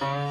Bye.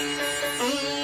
Música